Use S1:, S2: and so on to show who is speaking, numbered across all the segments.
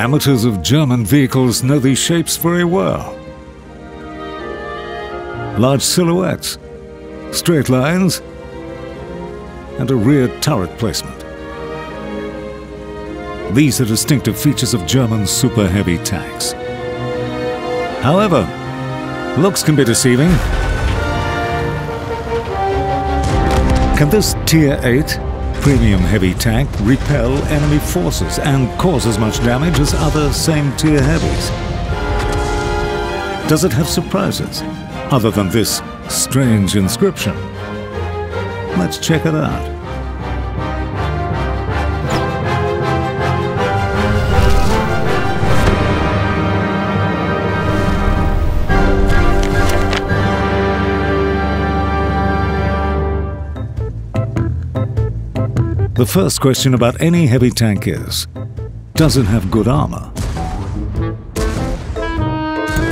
S1: Amateurs of German vehicles know these shapes very well. Large silhouettes, straight lines, and a rear turret placement. These are distinctive features of German super heavy tanks. However, looks can be deceiving. Can this Tier 8 premium heavy tank repel enemy forces and cause as much damage as other same tier heavies? Does it have surprises other than this strange inscription? Let's check it out. The first question about any heavy tank is, does it have good armor?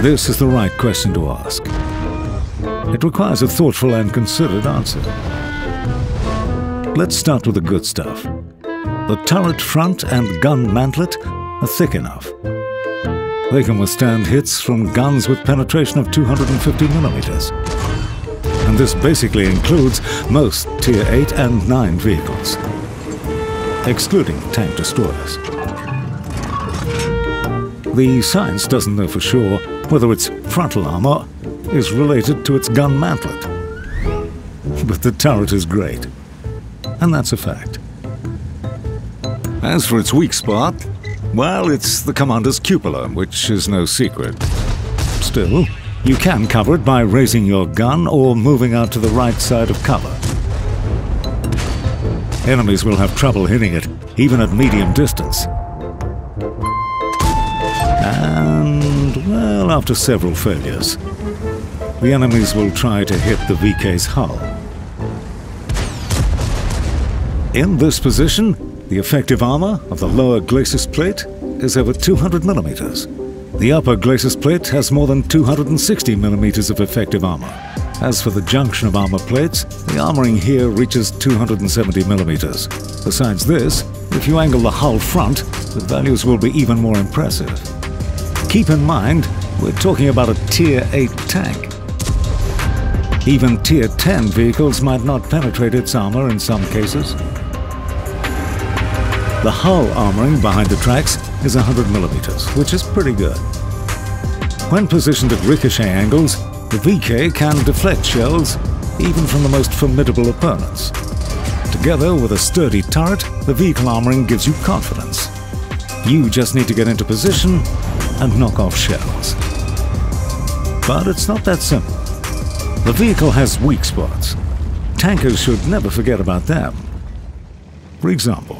S1: This is the right question to ask. It requires a thoughtful and considered answer. Let's start with the good stuff. The turret front and gun mantlet are thick enough. They can withstand hits from guns with penetration of 250 millimeters. And this basically includes most Tier 8 and 9 vehicles excluding tank destroyers. The science doesn't know for sure whether its frontal armor is related to its gun mantlet. But the turret is great, and that's a fact. As for its weak spot, well, it's the commander's cupola, which is no secret. Still, you can cover it by raising your gun or moving out to the right side of cover. Enemies will have trouble hitting it, even at medium distance. And, well, after several failures, the enemies will try to hit the VK's hull. In this position, the effective armor of the lower glacis plate is over 200 millimeters. The upper glacis plate has more than 260 millimeters of effective armor. As for the junction of armor plates, the armoring here reaches 270 millimeters. Besides this, if you angle the hull front, the values will be even more impressive. Keep in mind, we're talking about a Tier 8 tank. Even Tier 10 vehicles might not penetrate its armor in some cases. The hull armoring behind the tracks is 100 millimeters, which is pretty good. When positioned at ricochet angles, the VK can deflect shells even from the most formidable opponents. Together with a sturdy turret, the vehicle armoring gives you confidence. You just need to get into position and knock off shells. But it's not that simple. The vehicle has weak spots. Tankers should never forget about them. For example,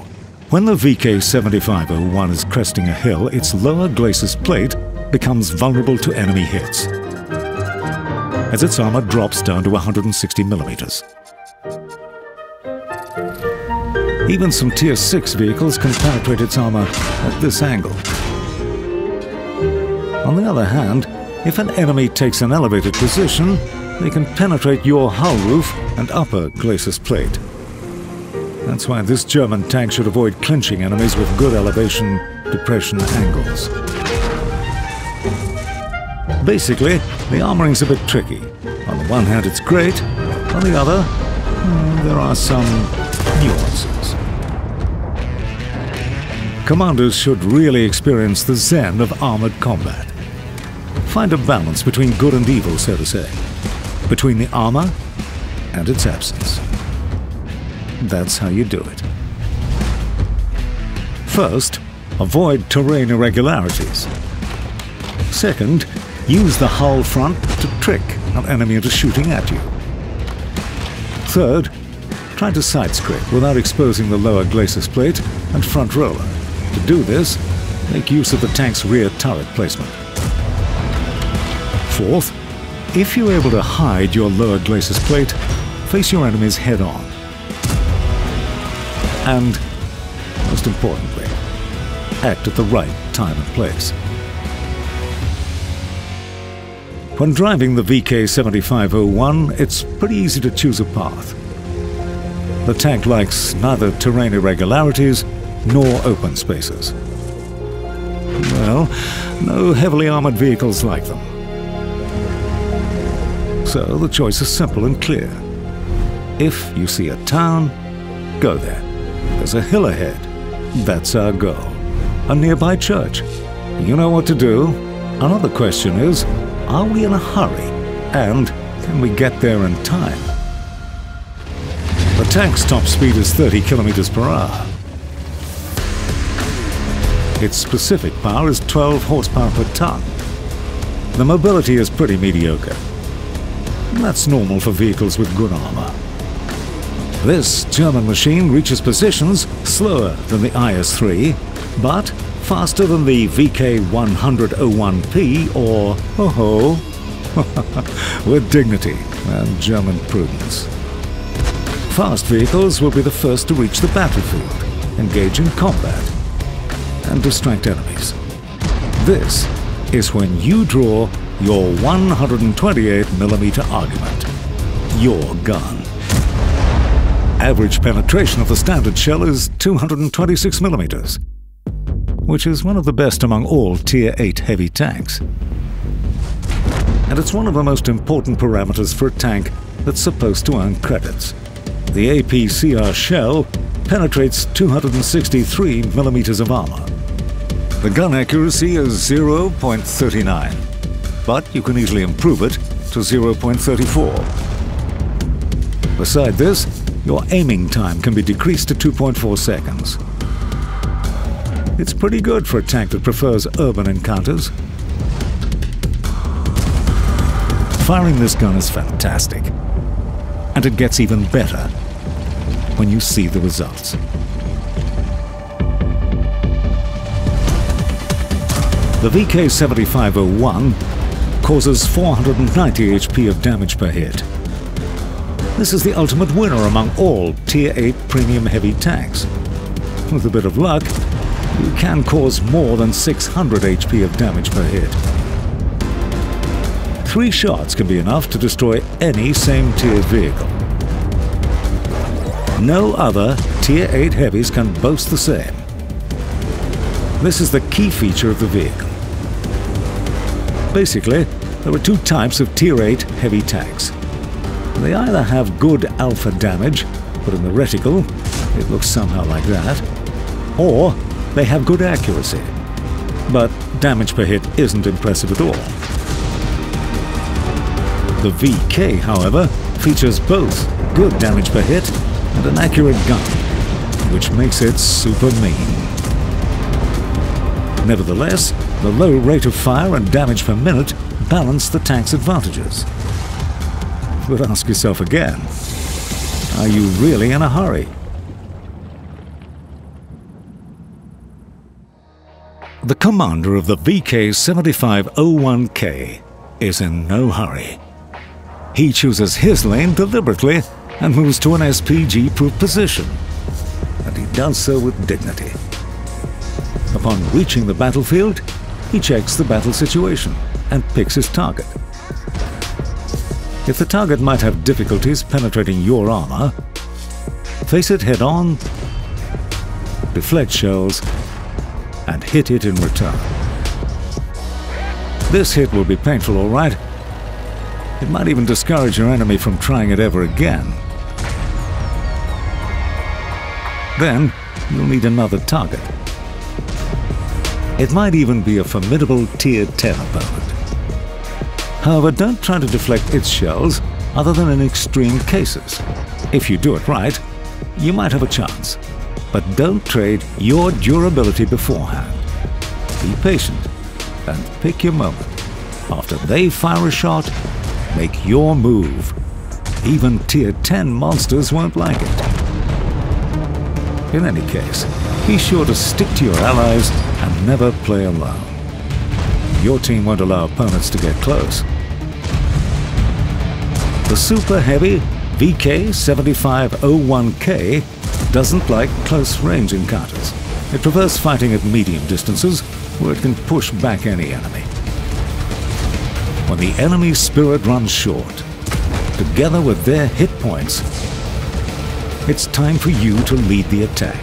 S1: when the VK-7501 is cresting a hill, its lower glacis plate becomes vulnerable to enemy hits as its armor drops down to 160 millimeters. Even some Tier 6 vehicles can penetrate its armor at this angle. On the other hand, if an enemy takes an elevated position, they can penetrate your hull roof and upper glacis plate. That's why this German tank should avoid clinching enemies with good elevation depression angles. Basically, the armoring's a bit tricky. On the one hand, it's great. On the other, hmm, there are some nuances. Commanders should really experience the zen of armored combat. Find a balance between good and evil, so to say. Between the armor and its absence. That's how you do it. First, avoid terrain irregularities. Second, Use the hull front to trick an enemy into shooting at you. Third, try to side scrape without exposing the lower glacis plate and front roller. To do this, make use of the tank's rear turret placement. Fourth, if you're able to hide your lower glacis plate, face your enemies head on. And, most importantly, act at the right time and place. When driving the VK7501, it's pretty easy to choose a path. The tank likes neither terrain irregularities nor open spaces. Well, no heavily armored vehicles like them. So the choice is simple and clear. If you see a town, go there. There's a hill ahead. That's our goal. A nearby church. You know what to do. Another question is, are we in a hurry? And can we get there in time? The tank's top speed is 30 kilometers per hour. Its specific power is 12 horsepower per ton. The mobility is pretty mediocre. That's normal for vehicles with good armor. This German machine reaches positions slower than the IS-3, but faster than the VK100-01P or, oh ho, with dignity and German prudence. Fast vehicles will be the first to reach the battlefield, engage in combat, and distract enemies. This is when you draw your 128mm argument, your gun. Average penetration of the standard shell is 226 millimeters, which is one of the best among all Tier 8 heavy tanks. And it's one of the most important parameters for a tank that's supposed to earn credits. The APCR shell penetrates 263 millimeters of armor. The gun accuracy is 0.39, but you can easily improve it to 0.34. Beside this, your aiming time can be decreased to 2.4 seconds. It's pretty good for a tank that prefers urban encounters. Firing this gun is fantastic. And it gets even better when you see the results. The VK7501 causes 490 HP of damage per hit. This is the ultimate winner among all Tier 8 premium heavy tanks. With a bit of luck, you can cause more than 600 HP of damage per hit. Three shots can be enough to destroy any same-tier vehicle. No other Tier 8 heavies can boast the same. This is the key feature of the vehicle. Basically, there are two types of Tier 8 heavy tanks. They either have good alpha damage, but in the reticle, it looks somehow like that, or they have good accuracy, but damage per hit isn't impressive at all. The VK, however, features both good damage per hit and an accurate gun, which makes it super mean. Nevertheless, the low rate of fire and damage per minute balance the tank's advantages. But ask yourself again, are you really in a hurry? The commander of the VK-7501K is in no hurry. He chooses his lane deliberately and moves to an SPG-proof position. And he does so with dignity. Upon reaching the battlefield, he checks the battle situation and picks his target. If the target might have difficulties penetrating your armor, face it head on, deflect shells, and hit it in return. This hit will be painful, all right. It might even discourage your enemy from trying it ever again. Then, you'll need another target. It might even be a formidable Tier 10 opponent. However, don't try to deflect its shells other than in extreme cases. If you do it right, you might have a chance. But don't trade your durability beforehand. Be patient and pick your moment. After they fire a shot, make your move. Even Tier 10 monsters won't like it. In any case, be sure to stick to your allies and never play alone. Your team won't allow opponents to get close. The super heavy VK7501K doesn't like close range encounters. It prefers fighting at medium distances where it can push back any enemy. When the enemy's spirit runs short, together with their hit points, it's time for you to lead the attack.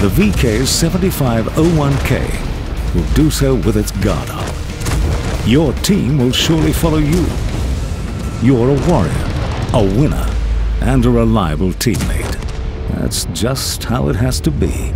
S1: the VK7501K will do so with its guard up. Your team will surely follow you. You're a warrior, a winner, and a reliable teammate. That's just how it has to be.